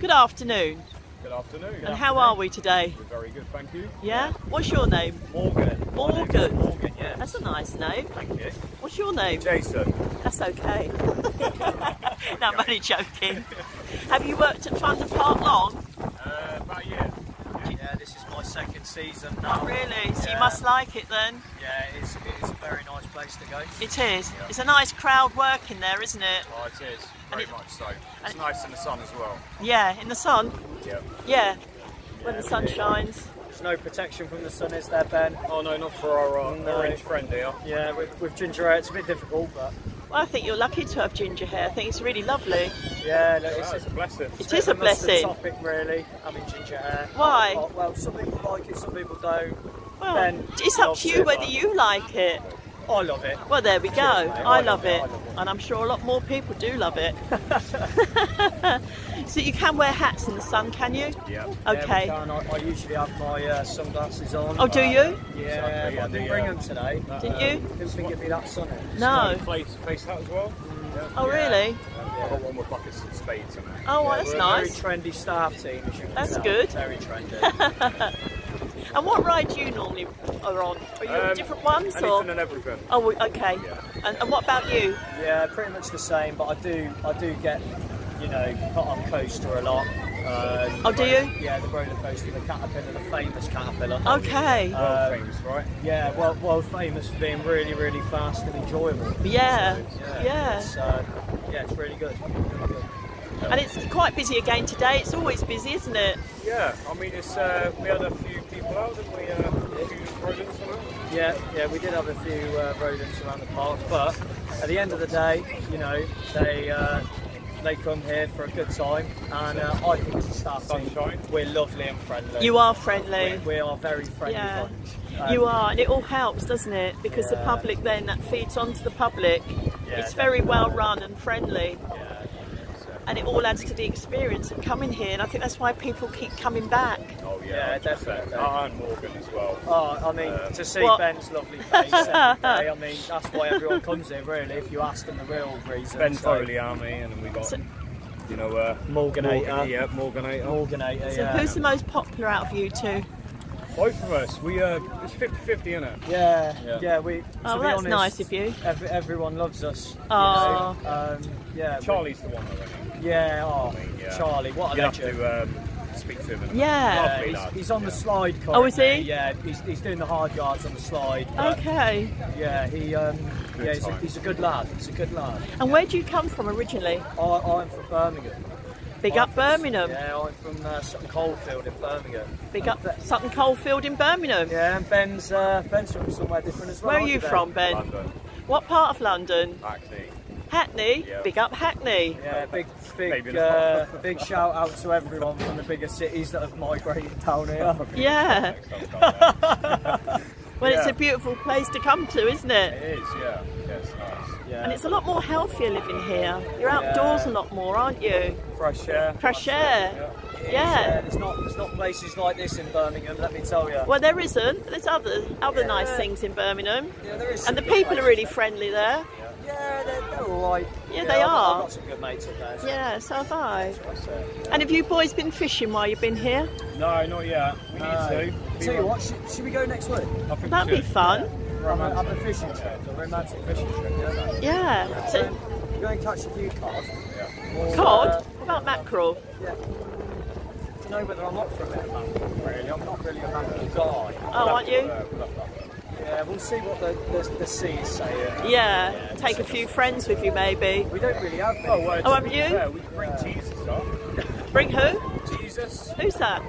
Good afternoon. Good afternoon. and how are we today? We're very good, thank you. Yeah? What's your name? Morgan. Morgan. Morgan, yes. That's a nice name. Thank you. What's your name? Jason. That's okay. no, I'm only joking. Have you worked at Funder Park long? Uh, about a year. Yeah, this is my second season Oh, now. really? So you must like it then? Yeah, it is, it is a very nice place to go. It is. It's a nice crowd working there, isn't it? Oh, it is. Very it- much so. It's and- nice in the sun as well. Yeah, in the sun. Yeah. Yeah, when the sun shines. There's no protection from the sun, is there, Ben? Oh no, not for our uh, No. orange friend here. Yeah, with, with ginger hair, it's a bit difficult, but Well, I think you're lucky to have ginger hair. I think it's really lovely. yeah, look, Wow, it's, oh, it's a blessing. It it's is a bit of mustard blessing. topic, really, having ginger hair. Why? Oh, well, some people like it, some people don't. Well, Ben it's up to you it, whether but you like it. I love it. Well, there we go. Cheers. I I love love it, it, I love it. and I'm sure a lot more people do love it. so you can wear hats in the sun, can you? Yeah. Okay. Yeah, we can. I, I usually have my uh, sunglasses on. Oh, do uh, you? Yeah, Exactly, but I didn't the, bring uh, them today. Didn't you? Didn't think it'd be that sunny. No. Face, face hat as well. Yeah. Oh, really? I've got one with buckets and spades in it. Oh, well, that's We're nice. a very trendy staff team. As you can That's tell. good. Very trendy. And what ride do you normally are on? Are you on Um, different ones or? Anything and everything. Oh, okay. Yeah. And, and what about you? yeah, pretty much the same. But I do, I do get, you know, put on coaster a lot. Uh, Oh, do you? Yeah, the roller coaster, the caterpillar, the famous caterpillar. Okay. Uh, World famous, right? Yeah, well, well, famous for being really, really fast and enjoyable. Yeah. Yeah, Yeah. It's, uh, yeah, it's really good. Really good. And it's quite busy again today. It's always busy, isn't it? Yeah, I mean, it's uh, we had a few people out, didn't we? Uh, a few rodents and that. Yeah, yeah, we did have a few uh, rodents around the park, but at the end of the day, you know, they uh, they come here for a good time, and uh, I think as a staff team, Sunshine. we're lovely and friendly. You are friendly. We, we are very friendly Yeah. Um, You are, and it all helps, doesn't it? Because the public then that feeds onto the public. Yeah, it's very well run and friendly, Yeah, and it all adds to the experience of coming here. And I think that's why people keep coming back. Oh Yeah, yeah, definitely. Ah, and Morgan as well. Oh, I mean, Um, to see What? Ben's lovely face every day, I mean, that's why everyone comes here, really, if you ask them the real reason. Ben so- Foley Army, and then we got, So- you know, uh, Morganator. Morgan, yeah, Morganator. Morganator, So yeah. who's the most popular out of you two? Both of us, we uh, it's 50-50, isn't it? Yeah, Yeah. yeah, we. To Oh, be that's honest, nice of you. Every, everyone loves us. you know. Um, yeah. we- Charlie's the one, I think. Yeah. Oh, I mean, yeah. Charlie, what a You have legend. to um, speak to him. Yeah. Yeah, he's, he's on the Yeah. slide. Oh, is he? Yeah, he's, he's doing the hard yards on the slide. Okay. Yeah, he. Um, yeah, he's a, he's a good lad. He's a good lad. And where do you come from originally? I, I'm from Birmingham. Big I'm up from- Birmingham. Yeah, I'm from uh, Sutton Coldfield in Birmingham. Big up Sutton Coldfield in Birmingham. Yeah, and Ben's uh, Ben's from somewhere different as well. Where are you Ben? from, Ben? London, What part of London? Hackney. Hackney. Yeah. Big up Hackney. Yeah, big, big, uh, big shout out to everyone from the bigger cities that have migrated down here. Yeah. Next time down there. Well, it's a beautiful place to come to, isn't it? It is, yeah. Yeah, it's nice. Yeah, And it's a lot more healthier living here. You're outdoors a lot more, aren't you? fresh air. Fresh air. It is, Yeah. there's not there's not places like this in Birmingham. Let me tell you. Well, there isn't. There's other other Yeah. nice things in Birmingham. Yeah, there is And the people are really there. friendly there. Yeah, they're, they're all right. Yeah, they I've are. I've got some good mates up there. so Yeah, so have I. that's it. And have you boys been fishing while you've been here? No, not yet. We No. need to. Be Tell you what, should, should we go next week? I think we That'd be should. Fun. Have a, have a fishing trip, a romantic fishing trip. Yeah. Yeah. So, Go and catch a few cod. Or, cod? uh, What about mackerel? Yeah. I don't know whether I'm up for a bit of mackerel, really. I'm not really a mackerel guy. Oh, aren't you? Uh, we'll have that. Yeah, we'll see what the, the, the seas say. Yeah. Take a few friends with you, maybe. We don't really have many. Oh, well, Oh, to haven't you? fair, we can bring Jesus up. Bring who? Jesus, Who's that?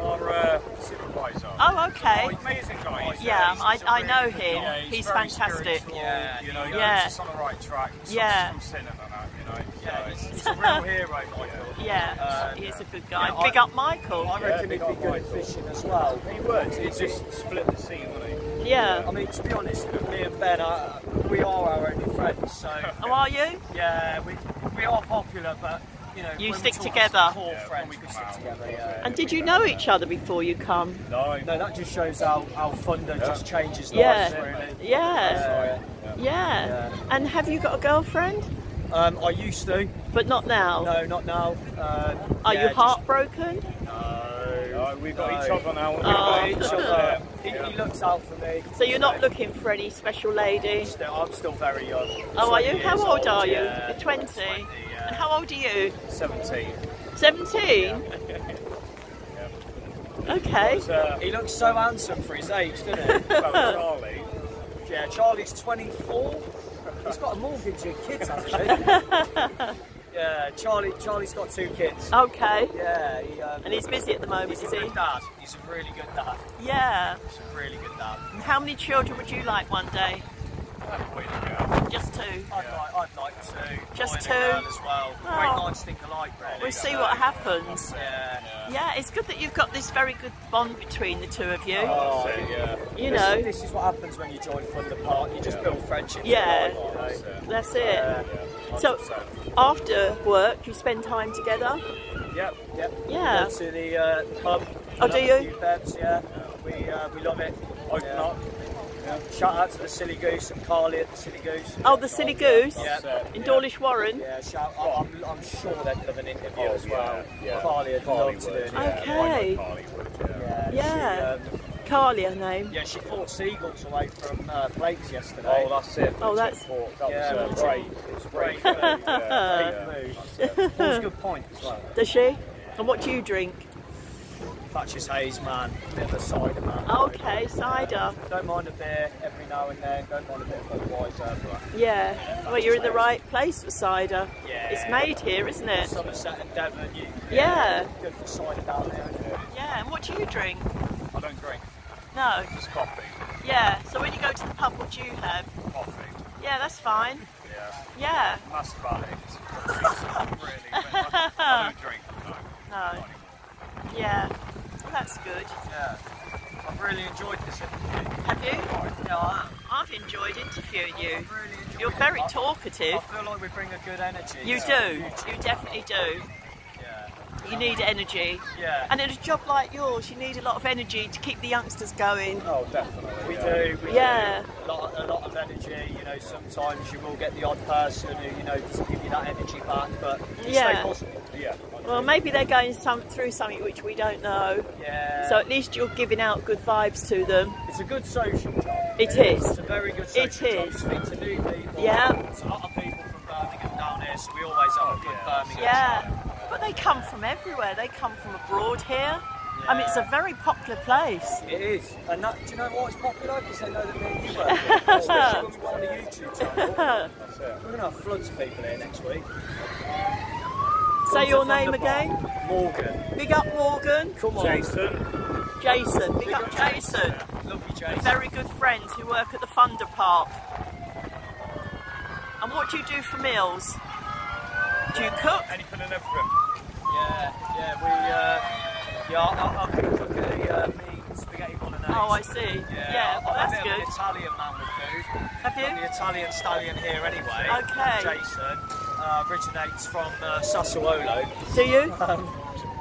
Our uh, supervisor. Oh, okay. Amazing guy. He's, uh, Yeah, he's- I, he's a I know good him. guy. He's very fantastic. Yeah, you know, yeah. keeps us on the right track. He Yeah. us from sinning and you know. Yeah, he's, he's a real hero, Michael. Yeah, Um, he is a good guy. yeah, I- Big up Michael. I reckon big he'd be good at Michael. fishing as well. He would. He just split the sea, wouldn't he? Yeah. I mean, to be honest, me and Ben, are, we are our only friends, so How are you? yeah, we, we are popular, but you know, You stick together. Core Yeah, friends, we we stick together. Yeah. And did you know each other before you come? No. No, that just shows how, how Funder just changes lives, Yeah. really. Yeah. Yeah. And have you got a girlfriend? Um, I used to. But not now. No, not now. Um, Are yeah, you just- heartbroken? No. Uh, we've got no. each other now. We've Oh. got Each each other. He, Yeah. he looks out for me. So you're not looking for any special lady? Still, I'm still very young. Oh, are you? How years old are you? yeah. You're 20. 20, yeah. And how old are you? 17. 17? Okay. It's, uh, He looks so handsome for his age, doesn't he? well, Charlie. yeah, Charlie's 24. He's got a mortgage and kids, hasn't he? Yeah, Charlie. Charlie's got two kids. Okay. Yeah, he, um, And he's busy at the moment, he's is a he? good dad. He's a really good dad. Yeah. He's a really good dad. And how many children would you like one day? Way to go. Just two. I'd like, I'd like two. Just Boy and a two? girl as well. Oh. Great minds think alike, really. We'll see what happens. Yeah. Yeah, it's good that you've got this very good bond between the two of you. Oh, So, yeah. You this, know, this is what happens when you join Funder Park. You just build friendships. Yeah. life, you know? that's it. Yeah. So, after work, you spend time together? Yep, yep. Yeah. Go to the uh, pub. Oh, do you? few Bevs, yeah. We uh, we love it. Open Yeah. up. Shout out to the Silly Goose and Carly at the Silly Goose. Oh, the Silly Goose Yeah. in Dawlish Warren? Yeah, shout. I- I'm, I'm sure they'd love an interview Oh, as well. yeah, yeah. Carly would Carly love to do would, it. yeah. Okay. Carly would, yeah. Yeah. Yeah. She, um, Carly, her name. yeah, she fought seagulls away from uh, plates yesterday. Oh, that's it. Oh, that's- That Yeah, was uh, it. great. It was great. Great yeah, move. yeah, move. That's it. Paul's a good point as well. Does she? And what do you drink? Thatcher's Haze, man. Bit of a cider, man. Okay, cider. Don't mind a beer every now and then. Don't mind a bit of Budweiser. But Yeah. Well, you're in the right place for cider. Yeah. It's made here, isn't it? Somerset and Devon, you, Yeah. Good for cider down there. Yeah. And what do you drink? I don't drink. No. Just coffee. Yeah. So when you go to the pub, what do you have? Coffee. Yeah, that's fine. Yeah. Yeah. That's about it. Really. I, don't drink. No. No. Yeah. Well, that's good. Yeah. I've really enjoyed this interview. Have you? Yeah, I am. I've enjoyed interviewing you. Really enjoyed You're very I- talkative. I feel like we bring a good energy. You to do. You definitely do. Yeah. You need energy. Yeah. And in a job like yours, you need a lot of energy to keep the youngsters going. Oh, definitely. We yeah. do. We Yeah. Do. A lot, a lot of energy. You know, sometimes you will get the odd person who, you know, doesn't give you that energy back, but you Yeah. stay positive. Yeah. Well, maybe they're going some, through something which we don't know. Yeah. So at least you're giving out good vibes to them. it's a good social job. It It is. It's a very good It job. is. Speak to new people. Yeah. There's a lot of people from Birmingham down here, so we always have a good oh, yeah. Birmingham Yeah. chat. But they come from everywhere. They come from abroad here. I mean, it's a very popular place. It is. And that, do you know why it's popular? Because they know that me and you work here. Especially when we on the YouTube channel. We're going to have floods of people here next week. Say Come your name again. Morgan. Big up Morgan. Come on. Jason. Jason. Big up Jason. Love you, Jason. Very good friends who work at the Funder Park. And what do you do for meals? Do you cook? Anything and everything. Yeah, yeah, we, uh, yeah, I, I can cook a uh, meat spaghetti bolognese. Oh, I see. Yeah, well, I'm that's a bit of good. an Italian man with food. Have Got you? the Italian stallion here anyway. Okay. Jason uh, originates from uh, Sassuolo. Do you? Um,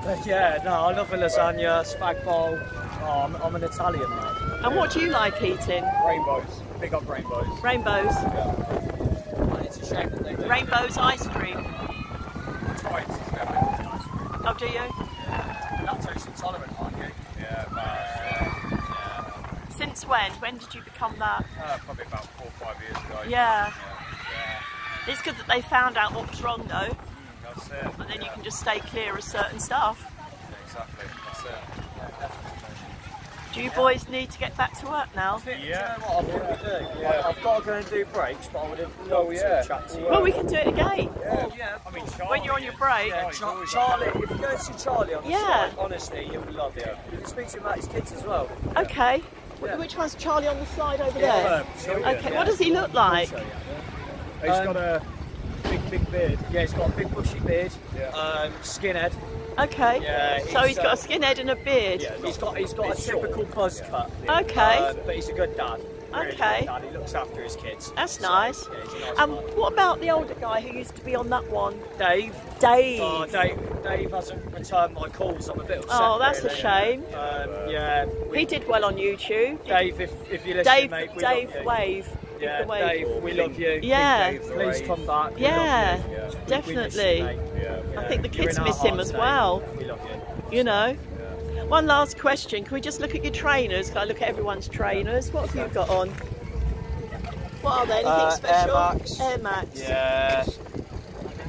but yeah, no, I love a lasagna, spag bowl. Oh, I'm, I'm an Italian man. And what do you like eating? Rainbows. Big up rainbows. Rainbows. And it's a shame that they do. Rainbows ice cream. Twice. Yeah. Oh, do you? Lactose intolerant, aren't you? Yeah. Uh, Since when? When did you become that? uh, probably about four or five years ago. Yeah. Yeah. It's good that they found out what was wrong though, Mm, that's it. and then you can just stay clear of certain stuff. Exactly. That's it. Do you boys need to get back to work now? Yeah. Yeah. You know what I think we do? Yeah. I've got to go and do breaks, but I would have loved Oh, yeah. to chat to you. Well, we can do it again. Yeah. Oh, yeah. I mean, Charlie When you're on your break. Yeah, Char- Charlie, if you go and see Charlie on the Yeah. side, honestly, you'll love it. You can speak to him about his kids as well. Okay. Yeah. Which one's Charlie on the slide over Yeah. there? Um, Okay, yeah. what does he look like? I'll show. He's Um, got a big, big beard. Yeah, he's got a big bushy beard, Yeah. um, skinhead. Okay. Yeah, So he's, he's got a um, skinhead and a beard. Yeah, he's got he's got a He's short. typical buzz cut. Okay. Um, but he's a good dad. Really Okay. Good dad. He looks after his kids. That's So, nice. Yeah, he's a nice Um, man. what about the older guy who used to be on that one? Dave. Dave. Oh, Dave, Dave hasn't returned my calls. I'm a bit upset. Oh, that's a shame. Um, yeah. we- He did well on YouTube. Dave, if, if you listen, Dave, mate, we Dave love you. Wave. Yeah, the way. Dave, we love you. Yeah. Dave's Please rage. come back. Yeah. Yeah. We you, definitely. Yeah. I think the kids miss him as well. We love you. You know. One last question. Can we just look at your trainers? Can I look at everyone's trainers? What have you got on? What are they? Anything Uh, Air special? Max. Air Max. Yeah.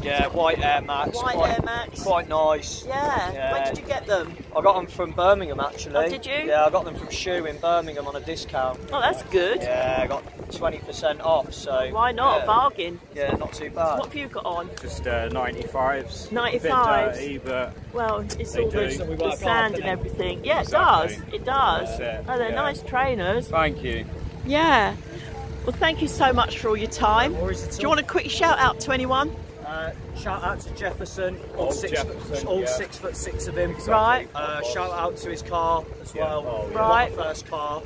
Yeah, white Air Max. White quite, Air Max. Quite nice. Yeah. Yeah. When did you get them? I got them from Birmingham actually. Oh, did you? Yeah, I got them from Schuh in Birmingham on a discount. Oh, that's good. Yeah, I got 20% off, so. Why not? Yeah, Bargain. yeah not too bad. What have you got on? Just uh, 95s. 95s. Bit dirty, but Well, it's They all do. the, So the sand and everything. Yeah, it does. It does. That's it, Oh, they're yeah. nice trainers. thank you. Yeah. Well, thank you so much for all your time. No Do you want a quick shout out to anyone? Uh, shout out to Jefferson, all, Oh, six, Jefferson, all yeah. six foot six of him. Right. Uh, shout out to his car as Yeah. well. Oh. Right. first car.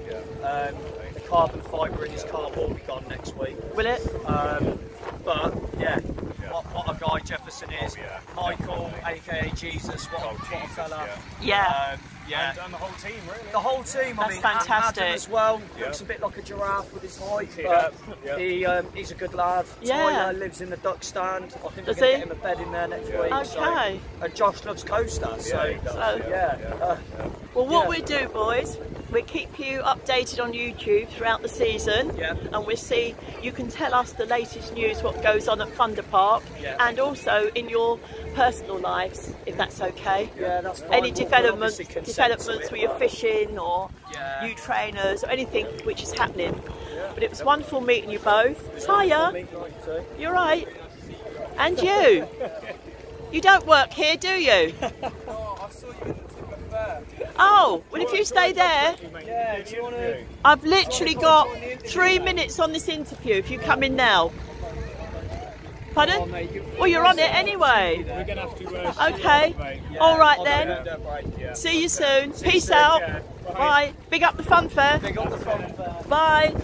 Um, the carbon fibre in his car will be gone next week. Will it? Um, but Yeah. What, what a guy Jefferson is. Oh, yeah. Michael, aka Jesus, what, Oh, what a Jesus, fella. Yeah. Um, yeah. And, and the whole team, really. The whole team, I That's mean, fantastic. Adam as well, Yeah. looks a bit like a giraffe with his height, but yeah. he um, he's a good lad. Yeah. Tyler lives in the duck stand. I think Does we're going to get him a bed in there next Yeah. week. so- Okay. and Josh loves coaster, so Yeah, he does, So- yeah. Uh, Well, what Yeah. we do, boys, we keep you updated on YouTube throughout the season. Yeah. And we see you can tell us the latest news, what goes on at Funder Park, Yeah. and also in your personal lives, if that's okay. yeah, that's fine. Any developments, obviously consent to developments it, with your fishing or Yeah. new trainers or anything which is happening. But it was wonderful meeting you both. Hiya, you're right. And you. You don't work here, do you? Oh, well, if you stay there, Yeah, do you want to? I've literally got three minutes on this interview if you come in now. Pardon? Well, you're on it anyway. We're going to have to. Okay. All right then. go with that break. Yeah. See you soon. Peace out. Bye. Big up the fun fair. Big up the front fair. Bye.